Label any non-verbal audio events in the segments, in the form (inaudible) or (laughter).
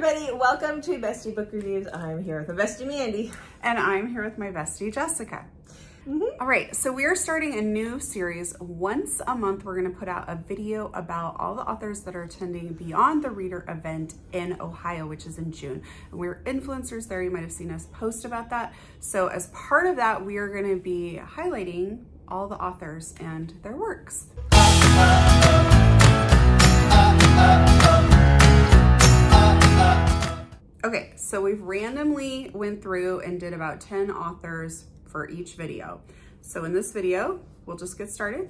everybody. Welcome to Bestie Book Reviews. I'm here with my bestie Mandy. And I'm here with my bestie Jessica. Mm -hmm. All right, so we are starting a new series. Once a month, we're gonna put out a video about all the authors that are attending Beyond the Reader event in Ohio, which is in June. And we're influencers there. You might have seen us post about that. So as part of that, we are gonna be highlighting all the authors and their works. Okay, so we've randomly went through and did about 10 authors for each video. So in this video, we'll just get started.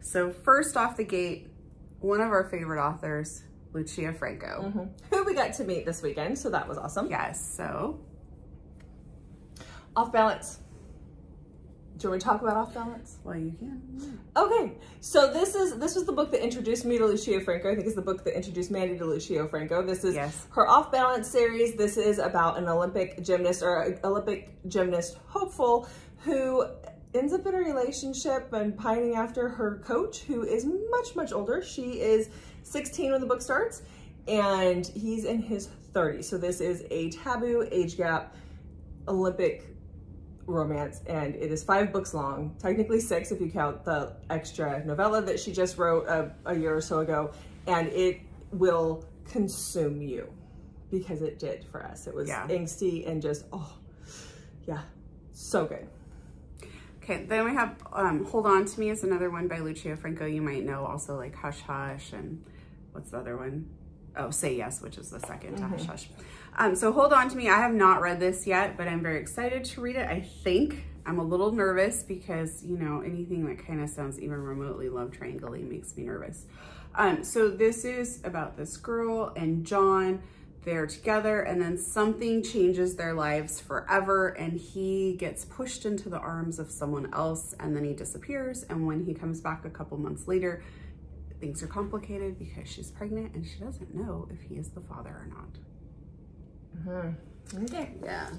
So first off the gate, one of our favorite authors, Lucia Franco. Mm -hmm. Who we got to meet this weekend, so that was awesome. Yes, so. Off Balance. Do we talk about Off Balance? Well, you can. Okay, so this is this was the book that introduced me to Lucia Franco. I think it's the book that introduced Mandy to Lucia Franco. This is yes. her Off Balance series. This is about an Olympic gymnast or Olympic gymnast hopeful who ends up in a relationship and pining after her coach, who is much much older. She is 16 when the book starts, and he's in his 30s. So this is a taboo age gap Olympic romance and it is five books long, technically six if you count the extra novella that she just wrote a, a year or so ago. And it will consume you because it did for us. It was yeah. angsty and just, oh, yeah, so good. Okay, then we have um, Hold On To Me is another one by Lucia Franco. You might know also like Hush Hush and what's the other one? Oh, Say Yes, which is the 2nd mm -hmm. Hush Hush. Um, so hold on to me. I have not read this yet, but I'm very excited to read it. I think I'm a little nervous because, you know, anything that kind of sounds even remotely love triangle makes me nervous. Um, so this is about this girl and John. They're together and then something changes their lives forever and he gets pushed into the arms of someone else and then he disappears. And when he comes back a couple months later, things are complicated because she's pregnant and she doesn't know if he is the father or not. Mm-hmm. Okay. Yeah.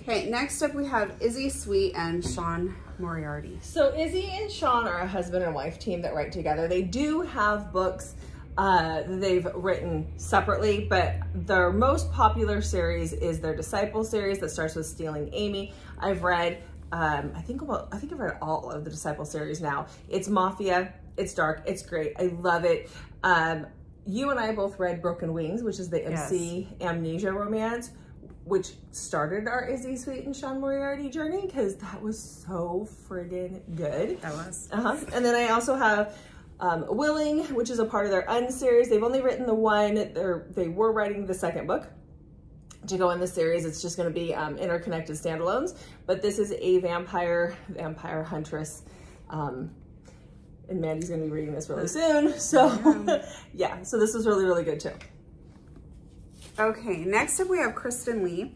Okay, next up we have Izzy Sweet and Sean Moriarty. So Izzy and Sean are a husband and wife team that write together. They do have books uh, they've written separately, but their most popular series is their Disciple series that starts with Stealing Amy. I've read, um, I think about, I think I've read all of the Disciple series now. It's Mafia, it's dark, it's great, I love it. Um, you and I both read Broken Wings, which is the MC yes. amnesia romance, which started our Izzy Sweet and Sean Moriarty journey because that was so friggin' good. That was. Uh-huh. And then I also have um, Willing, which is a part of their Un series. They've only written the one. They're, they were writing the second book to go in the series. It's just going to be um, interconnected standalones. But this is a vampire, vampire huntress um, and Mandy's gonna be reading this really soon. (laughs) So (laughs) yeah, so this is really, really good too. Okay, next up we have Kristen Lee,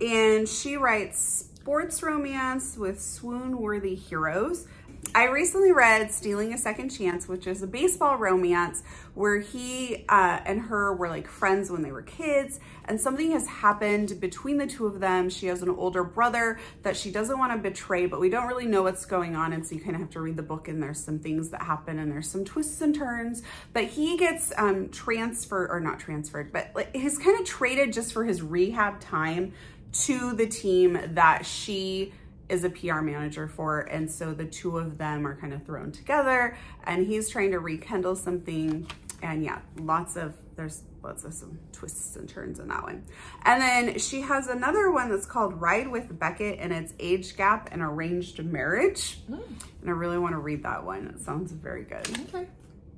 and she writes sports romance with swoon-worthy heroes. I recently read Stealing a Second Chance, which is a baseball romance where he uh, and her were like friends when they were kids and something has happened between the two of them. She has an older brother that she doesn't want to betray, but we don't really know what's going on. And so you kind of have to read the book and there's some things that happen and there's some twists and turns, but he gets um, transferred or not transferred, but like, he's kind of traded just for his rehab time to the team that she is a PR manager for. And so the two of them are kind of thrown together and he's trying to rekindle something. And yeah, lots of, there's lots of some twists and turns in that one. And then she has another one that's called Ride with Beckett and it's age gap and arranged marriage. Mm. And I really want to read that one. It sounds very good. Okay.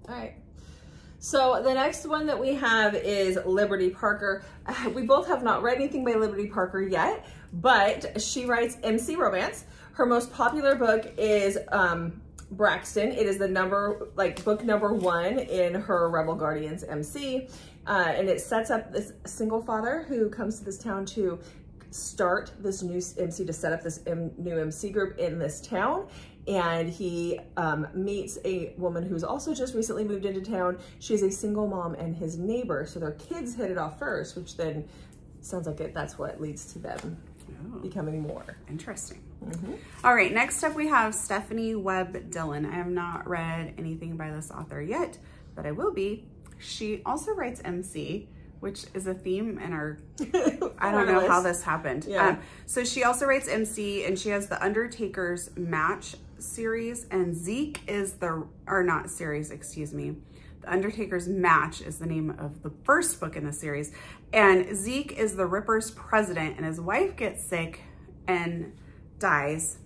All right. So the next one that we have is Liberty Parker. (sighs) We both have not read anything by Liberty Parker yet, but she writes MC romance. Her most popular book is um, Braxton. It is the number, like book number one in her Rebel Guardians MC. Uh, and it sets up this single father who comes to this town to start this new MC, to set up this M new MC group in this town and he um, meets a woman who's also just recently moved into town. She's a single mom and his neighbor. So their kids hit it off first, which then sounds like it, that's what leads to them oh, becoming more. Interesting. Mm -hmm. All right, next up we have Stephanie Webb Dillon. I have not read anything by this author yet, but I will be. She also writes MC, which is a theme in our, (laughs) I don't know how this happened. Yeah. Um, so she also writes MC and she has the Undertaker's Match series and Zeke is the, or not series, excuse me. The Undertaker's Match is the name of the first book in the series. And Zeke is the Ripper's president and his wife gets sick and dies.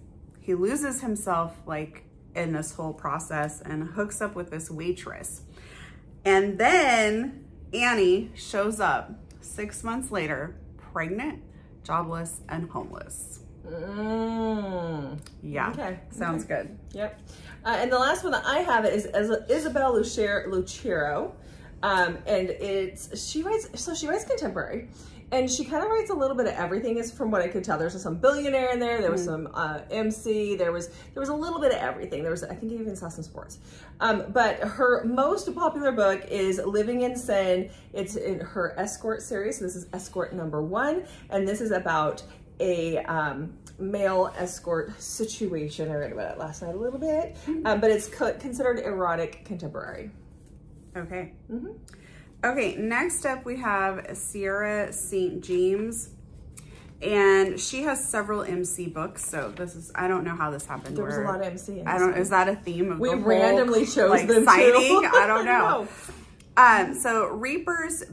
He loses himself like in this whole process and hooks up with this waitress. And then Annie shows up six months later, pregnant, jobless, and homeless. Mm. Yeah. Okay. Sounds okay. good. Yep. Uh, and the last one that I have is, is Isabel Lucero. Um, and it's, she writes, so she writes contemporary and she kind of writes a little bit of everything is from what I could tell. There's some billionaire in there. There was mm. some uh, MC. There was there was a little bit of everything. There was I think even saw some sports. Um, but her most popular book is Living in Sin. It's in her escort series. So this is escort number one, and this is about a um, male escort situation. I read about it last night a little bit, mm-hmm. um, but it's co considered erotic contemporary. Okay. Mm -hmm. Okay, next up we have Ciara St. James. And she has several MC books, so this is, I don't know how this happened. There was a lot of MC I don't, is that a theme of We randomly whole, chose like, them signing? I don't (laughs) know. Um, so Reaper's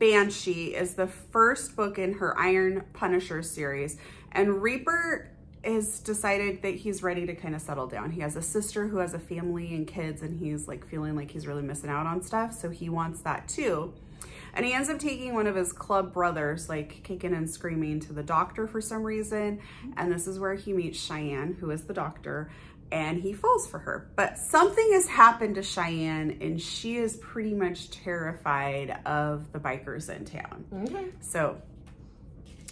Banshee is the first book in her Iron Punisher series. And Reaper has decided that he's ready to kind of settle down. He has a sister who has a family and kids and he's like feeling like he's really missing out on stuff. So he wants that too. And he ends up taking one of his club brothers, like kicking and screaming to the doctor for some reason. And this is where he meets Cheyenne, who is the doctor, and he falls for her. But something has happened to Cheyenne and she is pretty much terrified of the bikers in town. Okay. So,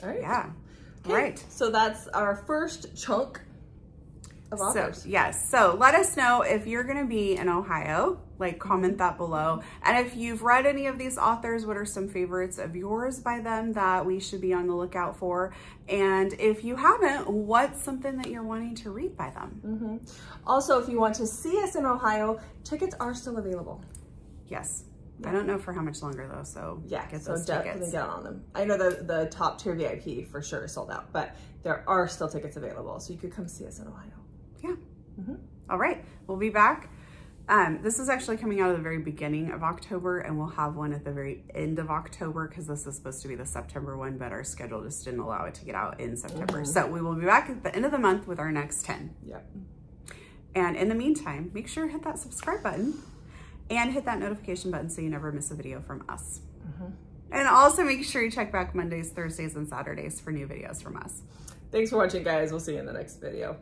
All right. yeah. Okay. Right. So that's our first chunk of authors. So, yes. So let us know if you're going to be in Ohio. Like comment that below. And if you've read any of these authors, what are some favorites of yours by them that we should be on the lookout for? And if you haven't, what's something that you're wanting to read by them? Mm -hmm. Also, if you want to see us in Ohio, tickets are still available. Yes. I don't know for how much longer though, so yeah, get so definitely tickets. get on them. I know the the top tier VIP for sure is sold out, but there are still tickets available, so you could come see us in Ohio. Yeah. Mm -hmm. All right, we'll be back. Um, this is actually coming out of the very beginning of October, and we'll have one at the very end of October because this is supposed to be the September one, but our schedule just didn't allow it to get out in September. Mm -hmm. So we will be back at the end of the month with our next 10. Yep. And in the meantime, make sure to hit that subscribe button and hit that notification button so you never miss a video from us. Mm -hmm. And also make sure you check back Mondays, Thursdays, and Saturdays for new videos from us. Thanks for watching, guys. We'll see you in the next video.